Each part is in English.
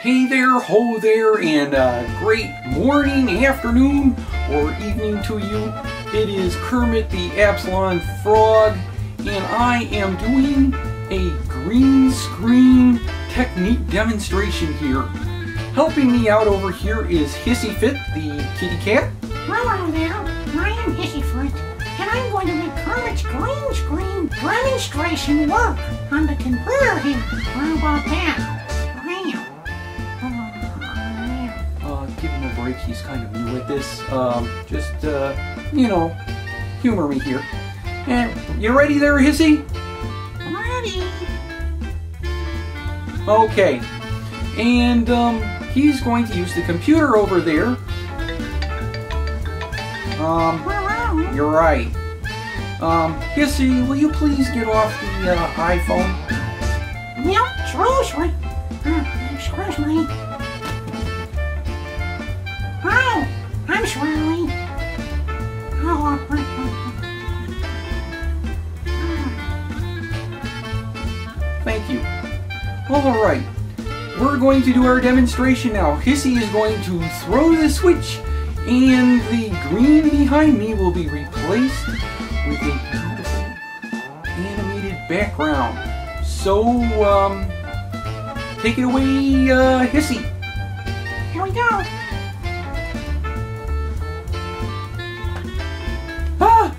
Hey there, ho there, and uh, great morning, afternoon, or evening to you. It is Kermit the Apsolon Frog, and I am doing a green screen technique demonstration here. Helping me out over here is Hissy Fit, the kitty cat. Hello there, I am Hissy Fit, and I'm going to make Kermit's green screen demonstration work on the computer here. How about that? Break, he's kind of new at this. Um, just, uh, you know, humor me here. And you ready there, Hissy? Ready? Okay. And um, he's going to use the computer over there. Um, you're right. Um, Hissy, will you please get off the uh, iPhone? Yep, seriously. Uh, excuse me. Thank you. All right. We're going to do our demonstration now. Hissy is going to throw the switch, and the green behind me will be replaced with a beautiful animated background. So, um, take it away, uh, Hissy. here we go. Ah!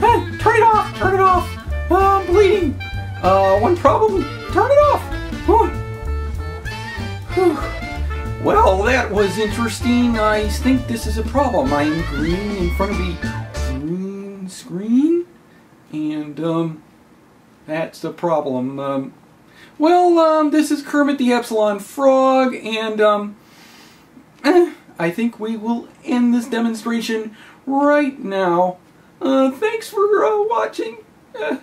Ah! Turn it off! Turn it off! I'm bleeding! Uh, one problem, turn it off! Well, that was interesting. I think this is a problem. I'm green in front of the green screen, and, um, that's the problem. Um, well, um, this is Kermit the Apsolon Frog, and, um, eh, I think we will end this demonstration right now. Uh, thanks for uh, watching. Uh,